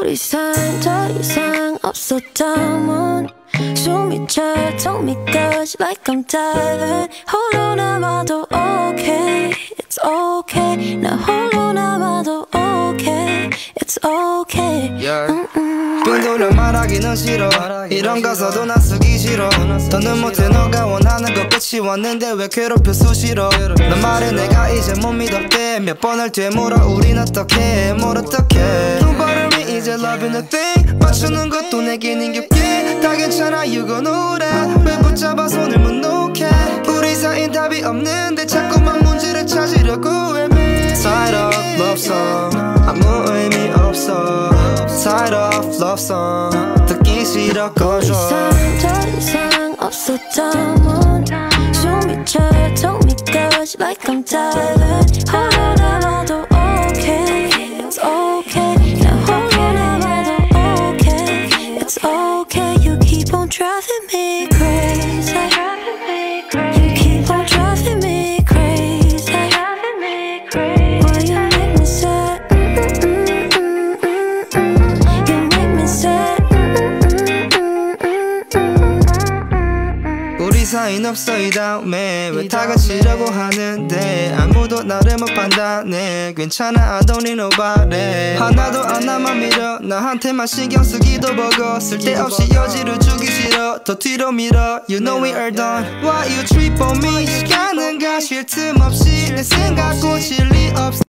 우리 사이 더 이상 없었다면 숨이 차 턱밑까지 like I'm diving 홀로 남아도 okay. It's okay. 나 홀로 남아도 okay. It's okay. Yeah. 빙 돌려 말하기는 싫어. 이런 가사도 나 쓰기 싫어. 더는 못해 너가 원하는 것 끝이 왔는데 왜 괴롭혀 수시로? 너 말해 내가 이제 못 믿었대. 몇 번을 되물어 우린 어떻게? 뭘 어떻게 이제 loving the thing 맞추는 것도 내겐 힘겹게. 다 괜찮아 know that 왜 붙잡아 손을 못 놓게 우리 사이엔 답이 없는데 자꾸만 문제를 찾으려고 애매. Side of love song. 아무 의미 없어. Side of love song. 듣기 싫어 꺼줘 더 이상 없었다면 숨이 차 턱밑까지 like I'm diving 홀로 남아도 driving me crazy You keep on driving me crazy Why you make me sad Mm, mm, mm, mm, mm. You make me sad 우리 사이는 없어 이 다음에 왜 다가치려고 하는데 아무도 나를 못 판단해 괜찮아 I don't need nobody 하나도 안 밀어. 나한테만 신경 쓰기도 버거 쓸데없이 여지를 주기 싫어. 더 뒤로 밀어. You know we are done. Why you trip on me? 시간은 가쉴 틈 없이. 내 생각 고칠 리 없어